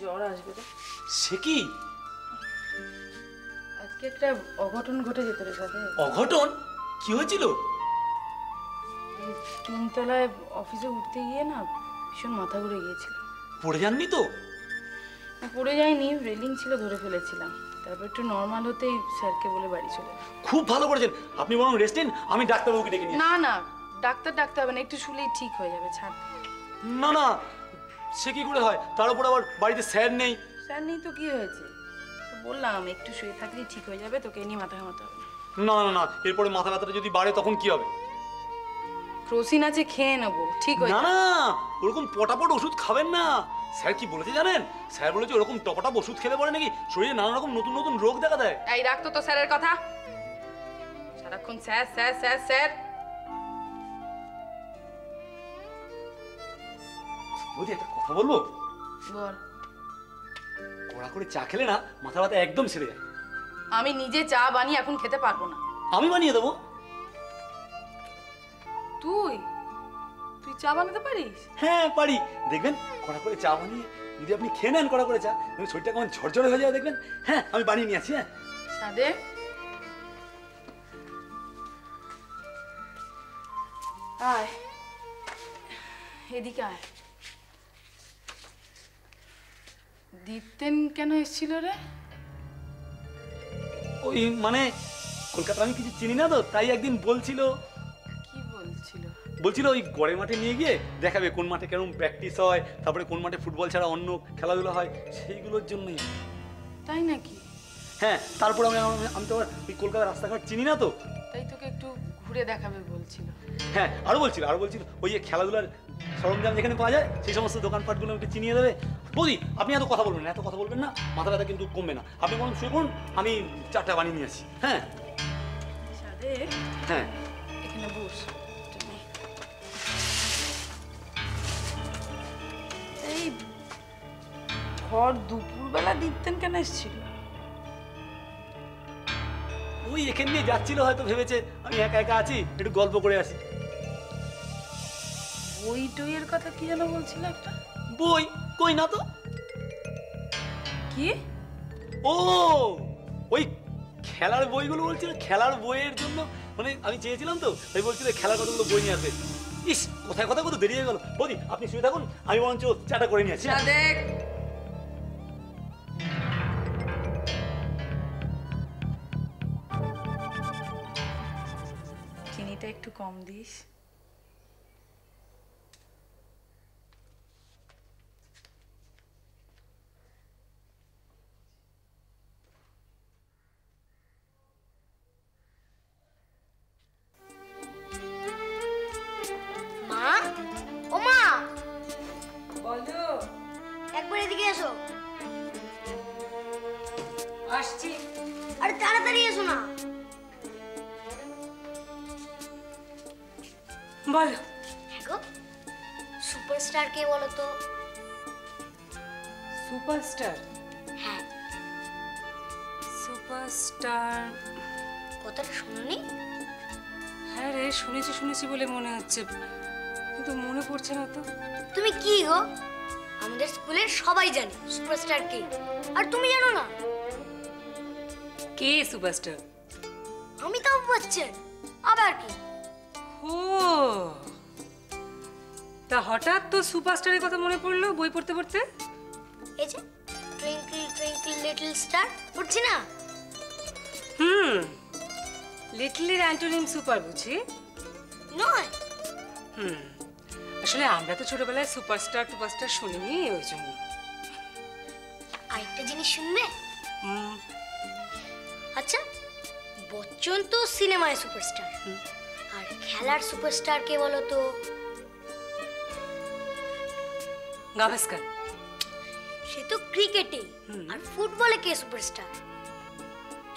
জ্বর আসবে রে। সে কি? আজকে একটা অঘটন ঘটে যেত রে সাথে। অঘটন? কি হয়েছিল? তিনতলায় অফিসে উঠতে গিয়ে না ভীষণ মাথা ঘুরে গিয়েছিল। পড়ে যাননি তো? পড়ে যায়নি রেলিং ছিল ধরে ফেলেছিলাম। তারপর একটু নর্মাল হতেই স্যারকে বলে বাড়ি চলে খুব ভালো করেছেন। আপনি বরং রেস্ট নিন আমি ডাক্তারবাবুকে ডেকে নিয়ে না না ডাক্তার ডাকতে হবে না একটু শুলেই ঠিক হয়ে যাবে ছাড়। না না সে কি করে হয়? তার উপর আবার বাড়িতে স্যার নেই? স্যার নেই তো কি হয়েছে? তো বললাম একটু শুয়ে থাকলেই ঠিক হয়ে যাবে তোকে নিয়ে মাথা ঘামাতে হবে। না না না এরপরে মাথা ব্যথাটা যদি বাড়ে তখন কি হবে? ক্রোসিন আছে খেয়ে নেব ঠিক হয়ে না। না ওরকম পটাপট ওষুধ খাবেন না। স্যার কি বলেছে জানেন? স্যার বলেছে ওরকম টপটাপ ওষুধ খেলে পরে নাকি শরীরে নানা রকম নতুন নতুন রোগ দেখা দেয়। এই রাখতো তো স্যারের কথা। সারাক্ষণ স্যার স্যার স্যার স্যার। বৌদি একটা কথা বলব? বল। কড়া করে চা খেলে না মাথা ব্যথা একদম ছেড়ে যায়। আমি নিজে চা বানিয়ে এখন খেতে পারব না। আমি বানিয়ে দেবো। তুই? তুই চা বানাতে পারিস? হ্যাঁ পারি। দেখবেন কড়া করে চা বানিয়ে যদি আপনি খেয়ে নেন কড়া করে চা শরীরটা কেমন ঝরঝরে হয়ে যাবে দেখবেন। হ্যাঁ আমি বানিয়ে নিয়ে আসি হ্যাঁ। সাদে। আয়। এদিকে আয়। দীপ্তেন কেন এসেছিল রে? ওই মানে কলকাতা আমি কিছু চিনি না তো তাই একদিন বলছিল। কি বলছিল? বলছিল ওই গড়ের মাঠে নিয়ে গিয়ে দেখাবে কোন মাঠে কেরম প্র্যাকটিস হয় তারপরে কোন মাঠে ফুটবল ছাড়া অন্য খেলাধুলা হয় সেইগুলোর জন্যই। তাই নাকি? হ্যাঁ তারপর আমি আমি- তো ওই কলকাতার রাস্তাঘাট চিনি না তো। তাই তোকে একটু ঘুরে দেখাবে বলছিল। হ্যাঁ আরও বলছিল আরও বলছিল ওই যে খেলাধুলার সরঞ্জাম যেখানে পাওয়া যায় সেই সমস্ত দোকানপাটগুলো আমাকে চিনিয়ে দেবে। বৌদি আপনি এত কথা বলবেন না এত কথা বলবেন না মাথা ব্যথা কিন্তু কমবে না। আপনি বরং শুয়ে পড়ুন আমি চারটা বানিয়ে নিয়ে আসি। হ্যাঁ? হ্যাঁ। এখানে বস। এই ঘর দুপুরবেলা দীপ্তেন কেন এসেছিল? ওই এখান দিয়ে যাচ্ছিল হয়তো ভেবেছে আমি একা একা আছি একটু গল্প করে আসি। বই টইয়ের কথা কি যেন বলছিল একটা? বই? কই না তো? কি? ও ওই খেলার বইগুলো বলছিল খেলার বইয়ের জন্য মানে আমি চেয়েছিলাম তো তাই বলছিল খেলার কতগুলো বই নিয়ে আসবে। ইস কোথায় কথা কত দেরি হয়ে গেল। বৌদি আপনি শুয়ে থাকুন আমি বরঞ্চ চাটা করে নিয়ে আসি? দেখ। চিনিটা একটু কম দিস। সুপারস্টার হ্যাঁ। সুপারস্টার কথাটা শুনুনি? হ্যাঁ রে শুনেছি শুনেছি বলে মনে হচ্ছে। কিন্তু মনে পড়ছে না তো। তুমি কি গো? আমাদের স্কুলের সবাই জানে সুপারস্টার কে। আর তুমি জানো না? কে সুপারস্টার অমিতাভ বচ্চন আবার কি? ও। তা হঠাৎ তো সুপারস্টারের কথা মনে পড়ল বই পড়তে পড়তে? এই যে। লিটল স্টার পড়ছি না হুম লিটলের অ্যান্টোনিম সুপার বুঝি? নয় হুম আসলে আমরা তো ছোটবেলায় সুপারস্টার টুপারস্টার শুনিনি ওই জন্য। আরেকটা জিনিস শুনবে? হুম, আচ্ছা বচ্চন তো সিনেমায় সুপারস্টার আর খেলার সুপারস্টার কে বলো তো? গাভাস্কার। সে তো ক্রিকেটে আর ফুটবলে কে সুপারস্টার?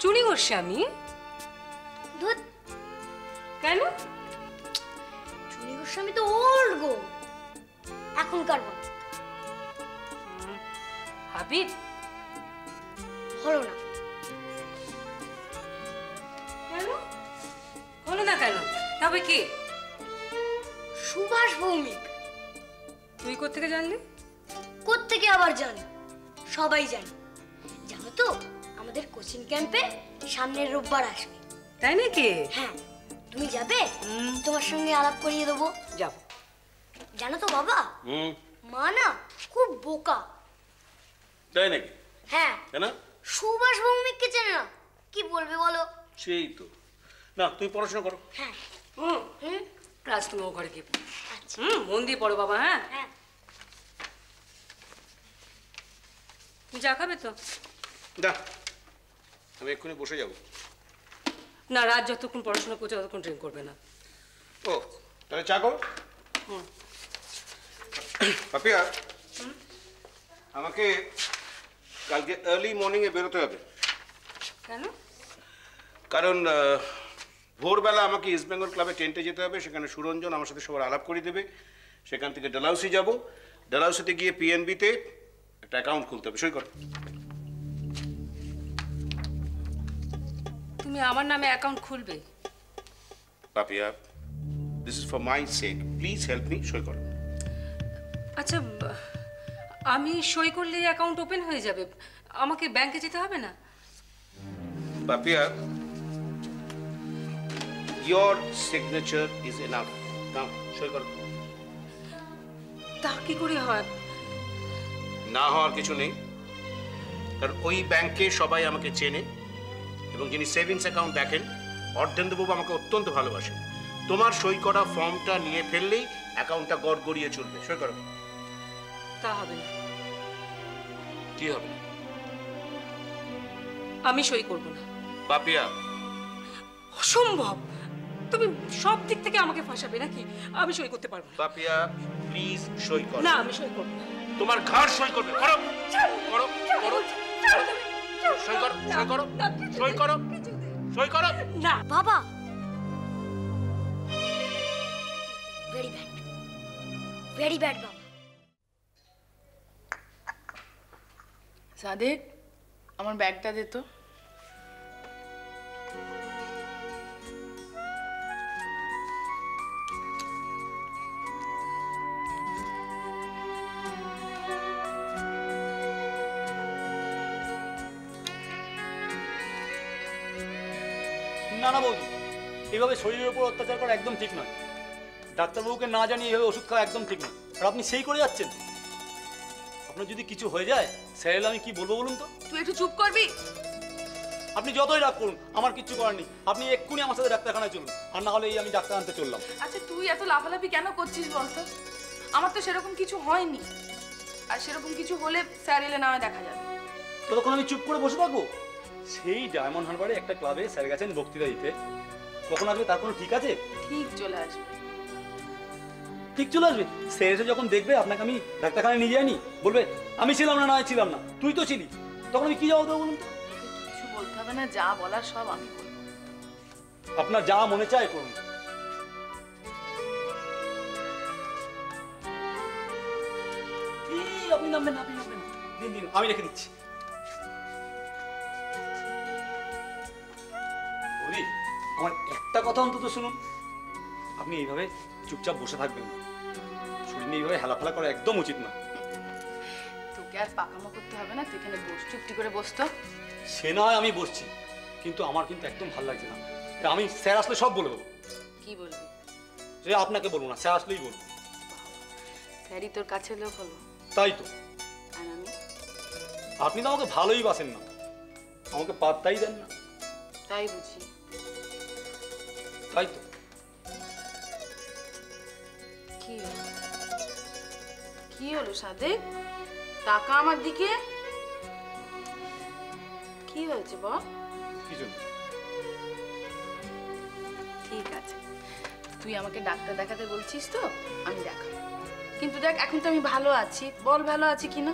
চুরি গোস্বামী। ধুত কেন? চুনি গোস্বামী তো ওল্ড গো এখনকার বল হাবিব। হলো না। কেন? হলো না কেন? তবে কি? সুভাষ ভৌমিক। তুই কোত্থেকে জানলি? কোত্থেকে আবার জানি সবাই জানি। জানো তো আমাদের কোচিং ক্যাম্পে সামনের রোববার আসবে। তাই নাকি? হ্যাঁ তুমি যাবে? তোমার সঙ্গে আলাপ করিয়ে দেবো। যাব। জানো তো বাবা? হুম। মা না খুব বোকা। তাই নাকি? হ্যাঁ। কেন? সুভাষ ভৌমিককে চেনে না? কি বলবে বলো? সেই তো। না তুমি পড়াশোনা করো। হ্যাঁ। হুম। হুম। ক্লাস তুমি ও ঘরে গিয়ে আচ্ছা। হুম মন দিয়ে পড়ো বাবা হ্যাঁ। হ্যাঁ। চা খাবে তো। না আমি এক্ষুনি বসে যাব। না রাত যতক্ষণ পড়াশোনা করছে ততক্ষণ ড্রিঙ্ক করবে না। ও তাহলে চা করো। পাপিয়া আমাকে কালকে আর্লি মর্নিংয়ে বেরোতে হবে। কেন? কারণ ভোরবেলা আমাকে ইস্ট বেঙ্গল ক্লাবে টেন্টে যেতে হবে সেখানে সুরঞ্জন আমার সাথে সবার আলাপ করে দেবে। সেখান থেকে ডালাউসি যাব। ডালাউসিতে গিয়ে পিএনবিতে একটা অ্যাকাউন্ট খুলতে হবে সই করো। তুমি আমার নামে অ্যাকাউন্ট খুলবে? Papiya this is for my sake please help me সই করো। আচ্ছা আমি সই করলেই অ্যাকাউন্ট ওপেন হয়ে যাবে আমাকে ব্যাংকে যেতে হবে না? Papia, your signature is enough. Now, সই করো। তা কি করে হয়? না হওয়ার কিছু নেই। কারণ ওই ব্যাংকে সবাই আমাকে চেনে এবং যিনি সেভিংস অ্যাকাউন্ট দেখেন অর্ধেন্দ্রবাবু আমাকে অত্যন্ত ভালোবাসেন। তোমার সই করা ফর্মটা নিয়ে ফেললেই অ্যাকাউন্টটা গড় গড়িয়ে চলবে। সই করো। তা হবে না। কি হবে আমি সই করব না। পাপিয়া অসম্ভব! তুমি সব দিক থেকে আমাকে ফাঁসাবে নাকি? আমি সই করতে পারব না। পাপিয়া প্লিজ সই করো। না আমি সই করব না। তোমার ঘাড় সই করবে। করো। করো করো সই করো সই করো সই করো সই করো। না। বাবা। ভেরি ব্যাড ভেরি ব্যাড বাবা। সাদেক আমার ব্যাগটা দে তো। না না বৌদি এইভাবে শরীরের উপর অত্যাচার করা একদম ঠিক নয়। ডাক্তারবাবুকে না জানিয়ে এইভাবে ওষুধ খাওয়া একদম ঠিক নয়। আর আপনি সেই করে যাচ্ছেন? আপনার যদি কিছু হয়ে যায় স্যার এলে আমি কি বলব বলুন তো? তুই একটু চুপ করবি। আপনি যতই রাগ করুন আমার কিচ্ছু করার নেই। আপনি এক্ষুনি আমার সাথে ডাক্তারখানায় চলুন। আর না হলে এই আমি ডাক্তার আনতে চললাম। আচ্ছা তুই এত লাফালাফি কেন করছিস বলতো? আমার তো সেরকম কিছু হয়নি। আর সেরকম কিছু হলে স্যার এলে না দেখা যাবে। ততক্ষণ আমি চুপ করে বসে থাকব? সেই ডায়মন্ড হারবারে একটা ক্লাবে স্যার গেছেন বক্তৃতা দিতে। কখন আসবে তার কোনো ঠিক আছে? ঠিক চলে আসবে। ঠিক চলে আসবে? স্যার এসে যখন দেখবে আপনাকে আমি ডাক্তারখানায় নিয়ে যাইনি বলবে আমি ছিলাম না নয় ছিলাম না। তুই তো ছিলি তখন আমি কি জবাব দেবো বলুন কিছু বলতে হবে না যা বলার সব আমি বলব আপনার যা মনে চায় করুন। আপনি নামবেন আপনি নামবেন। দিন দিন আমি রেখে দিচ্ছি। বৌদি আমার একটা কথা অন্তত শুনুন। আপনি এইভাবে চুপচাপ বসে থাকবেন না। শরীর নিয়ে এইভাবে হেলাফেলা করা একদম উচিত না। তোকে আর পাকামো করতে হবে না তুই এখানে বস চুপটি করে বসতো সে নয় আমি বসছি কিন্তু আমার কিন্তু একদম ভালো লাগছে না। আমি স্যার আসলে সব বলে দেবো। কি বলবি? সে আপনাকে বলব না স্যার আসলেই বলব। স্যারই তোর কাছে লোক হলো। তাই তো। আর আমি? আপনি তো আমাকে ভালোই বাসেন না। আমাকে পাত্তাই দেন না। তাই বুঝি। তাই তো কি? কি হলো সাদেক টাকা আমার দিকে? কি হয়েছে বল? কিছু ঠিক আছে। তুই আমাকে ডাক্তার দেখাতে বলছিস তো? আমি দেখাবো। কিন্তু দেখ এখন তো আমি ভালো আছি। বল ভালো আছি কিনা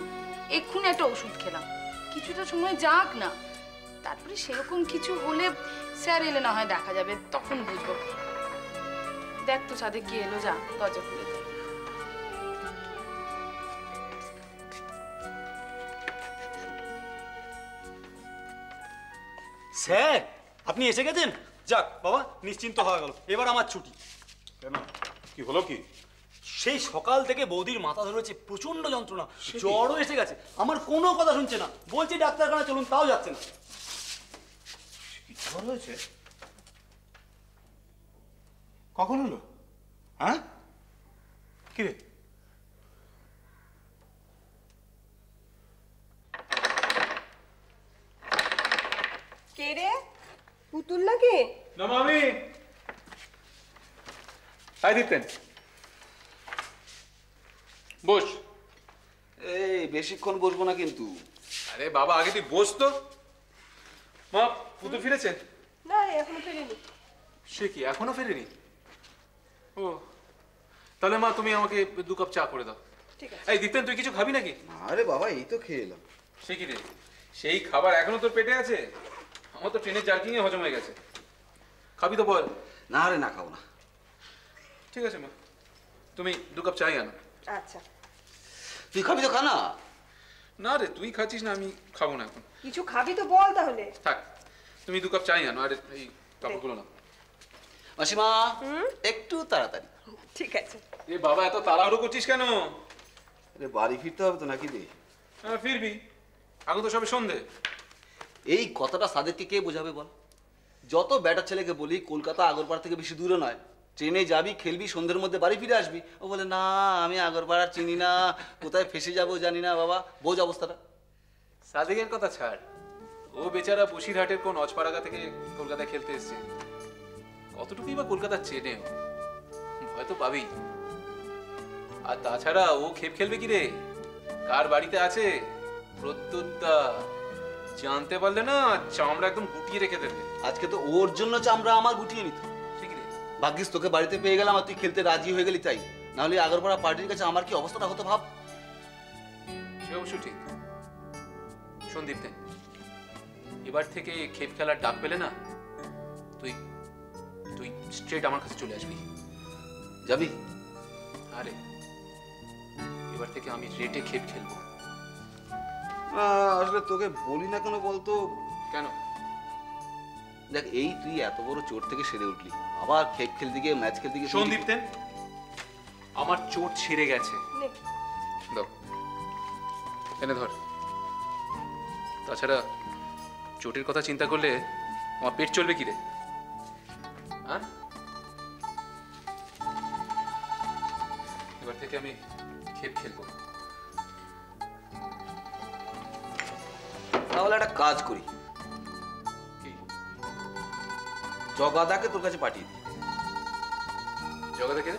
এক্ষুনি একটা ওষুধ খেলাম। কিছুটা সময় যাক না। তারপরে সেরকম কিছু হলে স্যার এলে না হয় দেখা যাবে তখন বুঝব। দেখ তো সাথে কি এলো যা দরজা খুলে স্যার আপনি এসে গেছেন? যাক বাবা নিশ্চিন্ত হয়ে গেল। এবার আমার ছুটি। কেন? কি হলো কি? সেই সকাল থেকে বৌদির মাথা ধরেছে প্রচণ্ড যন্ত্রণা। জ্বরও এসে গেছে। আমার কোনো কথা শুনছে না। বলছি ডাক্তারখানা চলুন তাও যাচ্ছে না। কি হয়েছে? কখন হলো? হ্যাঁ? কি রে কে রে? পুতুল নাকি না মামি। হাই দীপ্তেন। বস। এই বেশিক্ষণ বসবো না কিন্তু। আরে বাবা আগে তুই বস তো। মা পুতুল ফিরেছে? না রে এখনও ফেরেনি। সে কি এখনও ফেরেনি? ও তাহলে মা তুমি আমাকে দু কাপ চা করে দাও। ঠিক এই দীপ্তেন তুই কিছু খাবি নাকি? আরে বাবা এই তো খেয়ে এলাম। সে কি রে? সেই খাবার এখনও তোর পেটে আছে? আমার তো ট্রেনের জার্কিং এ হজম হয়ে গেছে। খাবি তো বল। না রে না খাব না। ঠিক আছে মা। তুমি দু কাপ চাই আনো। আচ্ছা। তুই খাবি তো খানা? না রে তুই খাচ্ছিস না আমি খাব না এখন। কিছু খাবি তো বল তাহলে। থাক তুমি দু কাপ চাই আনো আর এই কাপড়গুলো না মাসিমা একটু তাড়াতাড়ি। ঠিক আছে। এ বাবা এত তাড়াহুড়ো করছিস কেন? আরে বাড়ি ফিরতে হবে তো নাকি রে? হ্যাঁ ফিরবি। এখন তো সবে সন্ধে। এই কথাটা সাদেরকে কে বোঝাবে বল? যত ব্যাটার ছেলেকে বলি কলকাতা আগরপাড়া থেকে বেশি দূরে নয়। ট্রেনে যাবি খেলবি সন্ধ্যের মধ্যে বাড়ি ফিরে আসবি। ও বলে না আমি আগরপাড়া চিনি না কোথায় ফেসে যাব জানি না বাবা বোঝ অবস্থাটা। সাদিকের কথা ছাড়। ও বেচারা বসিরহাটের কোন অজপাড়াগা থেকে কলকাতায় খেলতে এসছে। কতটুকুই বা কলকাতা চেনে ও? ভয় তো পাবেই। আর তাছাড়া ও খেপ খেলবে কি রে কার বাড়িতে আছে? প্রত্যুত্তা জানতে পারলে না চামড়া একদম গুটিয়ে রেখে দেবে। আজকে তো ওর জন্য চামড়া আমার গুটিয়ে নিত। ভাগ্যিস তোকে বাড়িতে পেয়ে গেলাম আর তুই খেলতে রাজি হয়ে গেলি তাই। নাহলে আগরপাড়া পার্টির কাছে আমার কি অবস্থাটা হতো ভাব? সে অবশ্য ঠিক। সন্দীপ দেন এবার থেকে খেপ খেলার ডাক পেলে না তুই তুই স্ট্রেট আমার কাছে চলে আসবি। যাবি? আরে এবার থেকে আমি রেটে খেপ খেলব। আসলে তোকে বলি না কেন বলতো? কেন? দেখ এই তুই এত বড় চোট থেকে সেরে উঠলি। আবার খেপ খেলতে গিয়ে ম্যাচ খেলতে গিয়ে সন্দীপ দেন আমার চোট ছেড়ে গেছে। দাও। এনে ধর। তাছাড়া চোটের কথা চিন্তা করলে আমার পেট চলবে কি রে? হ্যাঁ? এবার থেকে আমি খেপ খেলব। তাহলে একটা কাজ করি। জগাদাকে তোর কাছে পাঠিয়ে দিই। জগা দেখে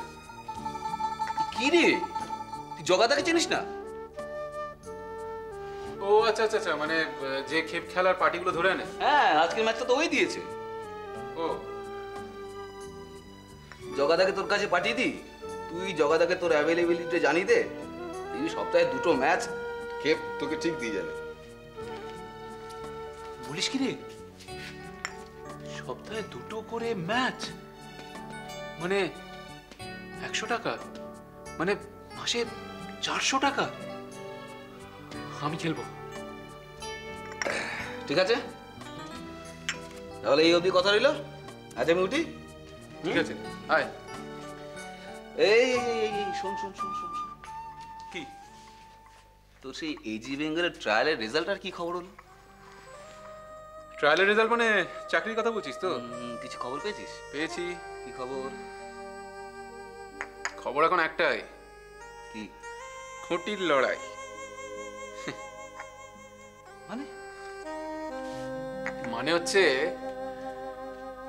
কি রে? তুই জগাদাকে চিনিস না? ও আচ্ছা আচ্ছা আচ্ছা মানে যে খেপ খেলার পার্টিগুলো ধরে আনে। হ্যাঁ আজকের ম্যাচটা তো ওই দিয়েছে। ও। জগাদাকে তোর কাছে পাঠিয়ে দিই। তুই জগাদাকে তোর অ্যাভেলেবিলিটি জানিয়ে দে। এই সপ্তাহে দুটো ম্যাচ খেপ তোকে ঠিক দিয়ে যাবে। বলিস কি রে? সপ্তাহে দুটো করে ম্যাচ মানে একশো টাকা? মানে মাসে চারশো টাকা? আমি খেলব। ঠিক আছে? তাহলে এই অবধি কথা রইল? আজ আমি উঠি? ঠিক আছে। আয়। এই শোন শোন শোন শোন। কি? তোর সেই এজি বেঙ্গলের ট্রায়ালের রেজাল্ট আর কি খবর হলো? ট্রায়ালের রেজাল্ট মানে চাকরির কথা বলছিস তো? কিছু খবর পেয়েছিস? পেয়েছি। কি খবর? খবর এখন একটাই। কি? খুঁটির লড়াই। মানে? মানে হচ্ছে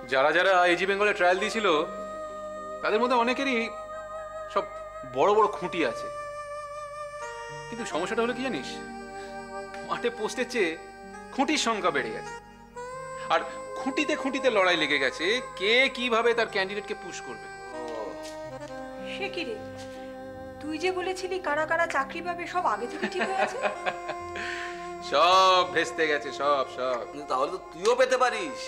যারা যারা এজি বেঙ্গলে ট্রায়াল দিয়েছিল তাদের মধ্যে অনেকেরই সব বড় বড় খুঁটি আছে। কিন্তু সমস্যাটা হলো কি জানিস? মাঠে পোস্টের চেয়ে খুঁটির সংখ্যা বেড়ে গেছে। আর খুঁটিতে খুঁটিতে লড়াই লেগে গেছে। কে কীভাবে তার ক্যান্ডিডেটকে পুশ করবে? সে কি রে? তুই যে বলেছিলি কারা কারা চাকরি পাবে সব আগে থেকে ঠিক হয়ে আছে? সব ভেস্তে গেছে সব সব। কিন্তু তাহলে তো তুইও পেতে পারিস।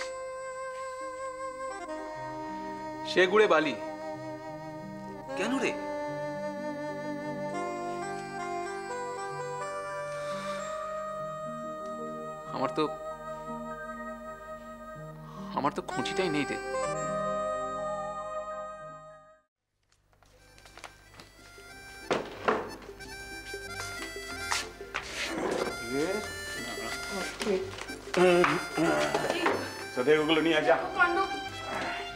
সে গুড়ে বালি। কেন রে? আমার তো আমার তো খুঁটিটাই নেই রে। ওগুলো নিয়ে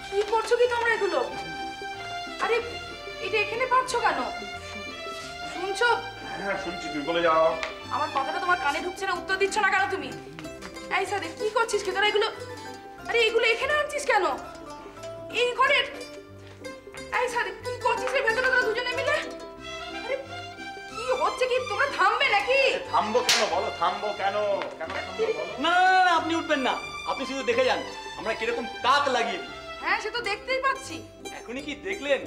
কি করছ কি তোমরা এগুলো? আরে কেন? শুনছো? হ্যাঁ তুমি বলে যাও। আমার কথাটা তোমার কানে ঢুকছে না উত্তর দিচ্ছ না কেন তুমি? এই সাদে কি করছিস কি তোরা এগুলো? আরে এগুলো এখানে আনছিস কেন? এই ঘরের এই সাদে কি করছিস রে ভেতরে তোরা দুজনে মিলে? আরে কি হচ্ছে কি? তোমরা থামবে নাকি? থামবো কেন? বলো থামবো কেন? কেন থামবো না না, না, না, আপনি উঠবেন না। আপনি শুধু দেখে যান আমরা কীরকম তাক লাগিয়ে দিই। হ্যাঁ সে তো দেখতেই পাচ্ছি। এখনই কি দেখলেন?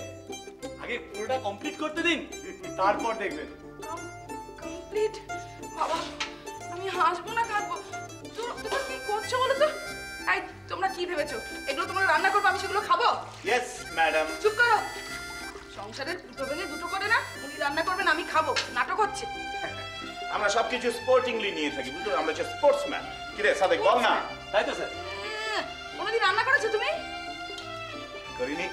আগে পুরোটা কমপ্লিট করতে দিন তারপর দেখবেন। কমপ্লিট বাবা আমি হাসবো না কাঁদবো। তোমরা কি করছ বলো তো? এই তোমরা কি ভেবেছো? এগুলো তোমরা রান্না করব আমি সেগুলো খাব? ইয়েস ম্যাডাম চুপ করো। সংসারের দুটো ভেঙে দুটো করে না উনি রান্না করবেন আমি খাব। নাটক হচ্ছে। আমরা সবকিছু স্পোর্টিংলি নিয়ে থাকি বুঝলো আমরা হচ্ছে স্পোর্টসম্যান কিরে সাদেক বল না। তাই তো স্যার। উম, কোনোদিন রান্না করেছ তুমি? করিনি।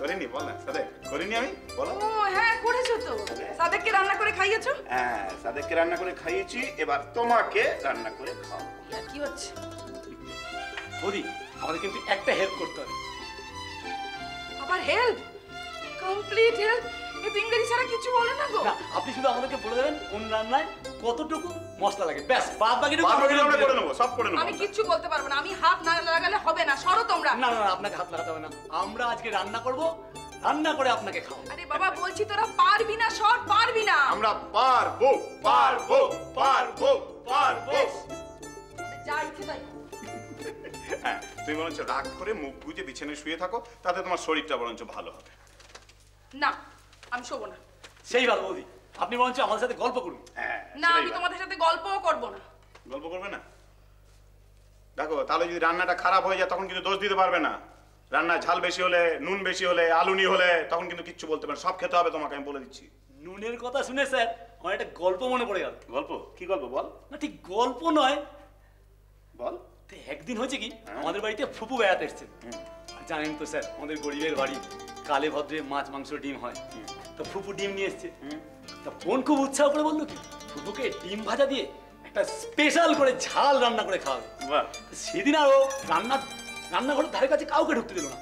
করিনি বল না সাদেক। করিনি আমি? বলো। ও হ্যাঁ করেছ তো। সাদেককে রান্না করে খাইয়েছো? হ্যাঁ সাদেককে রান্না করে খাইয়েছি এবার তোমাকে রান্না করে খাও কি হচ্ছে? বৌদি আমাদের কিন্তু একটা হেল্প করতে হবে। আবার হেল্প কমপ্লিট হেল্প এ তো ইংরেজি ছাড়া কিছু বলে না গো। না আপনি শুধু আমাদেরকে বলে দেবেন কোন রান্নায় কতটুকু মশলা লাগে। ব্যাস বাদ আমরা করে নেব। সব করে নেব আমি কিচ্ছু বলতে পারব না আমি হাত না লাগালে হবে না সরো তোমরা। না না আপনাকে হাত লাগাতে হবে না। আমরা আজকে রান্না করব রান্না করে আপনাকে খাওয়াবো। আরে বাবা বলছি তোরা পারবি না সর পারবি না। আমরা পারব পারব পারব পারব। যা ইচ্ছে তাই হ্যাঁ তুমি বরঞ্চ রাগ করে মুখ গুজে বিছানায় শুয়ে থাকো তাতে তোমার শরীরটা বরঞ্চ ভালো হবে। না আমি শোবো না। সেই ভালো বৌদি আপনি বরঞ্চ আমাদের সাথে গল্প করুন। হ্যাঁ না আমি তোমাদের সাথে গল্পও করব না। গল্প করবে না? দেখো তাহলে যদি রান্নাটা খারাপ হয়ে যায় তখন কিন্তু দোষ দিতে পারবে না। রান্না ঝাল বেশি হলে নুন বেশি হলে আলুনি হলে তখন কিন্তু কিচ্ছু বলতে পারবে না। সব খেতে হবে তোমাকে আমি বলে দিচ্ছি। নুনের কথা শুনে স্যার আমার একটা গল্প মনে পড়ে গেল। গল্প? কি গল্প বল। না ঠিক গল্প নয়। বল। একদিন হয়েছে কি আমাদের বাড়িতে ফুপু বেড়াতে এসছেন আর জানেন তো স্যার আমাদের গরিবের বাড়ি কালে ভদ্রে মাছ মাংস ডিম হয়। তো ফুপু ডিম নিয়ে এসছে। তা বোন খুব উৎসাহ করে বলল কি ফুপুকে ডিম ভাজা দিয়ে একটা স্পেশাল করে ঝাল রান্না করে খাওয়াবে। সেদিন আরও রান্না রান্নাঘরের ধারে কাছে কাউকে ঢুকতে দিল না।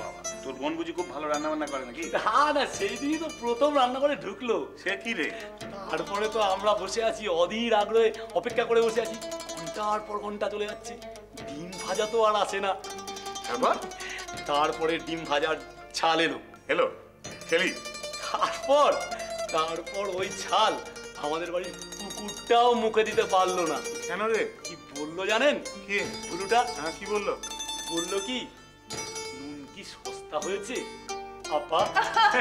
বাবা তোর বোন বুঝি খুব ভালো রান্না বান্না করে নাকি? না না সেই দিনই তো প্রথম রান্নাঘরে ঢুকলো। সে কি রে? তারপরে তো আমরা বসে আছি অধীর আগ্রহে অপেক্ষা করে বসে আছি। ঘণ্টার পর ঘণ্টা চলে যাচ্ছে। ডিম ভাজা তো আর আসে না। তারপর? তারপরে ডিম ভাজার ছাল এলো। হ্যালো খেলি? তারপর? তারপর ওই ছাল আমাদের বাড়ির কুকুরটাও মুখে দিতে পারল না। কেন রে? কি বলল জানেন? কি? গুরুটা হ্যাঁ কি বলল? বলল কি? নুন কি সস্তা হয়েছে? আপা। সে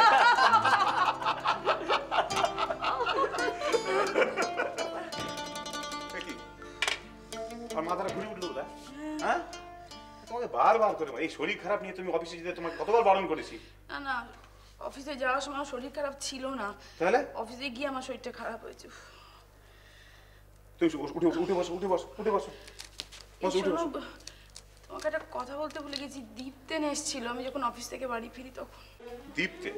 আর মাথাটা ঘুরে উঠল বোধ হ্যাঁ? তোমাকে বারবার করে এই শরীর খারাপ নিয়ে তুমি অফিসে যেতে তোমাকে কতবার বারণ করেছি? না না অফিসে যাওয়ার সময় আমার শরীর খারাপ ছিল না। তাহলে? অফিসে গিয়ে আমার শরীরটা খারাপ হয়েছে। তুমি উঠে উঠে বসো উঠে বসো উঠে বসো বসো। উঠে বসো। তোমাকে একটা কথা বলতে ভুলে গেছি। দীপ্তেন এসেছিল। আমি যখন অফিস থেকে বাড়ি ফিরি তখন। দীপ্তে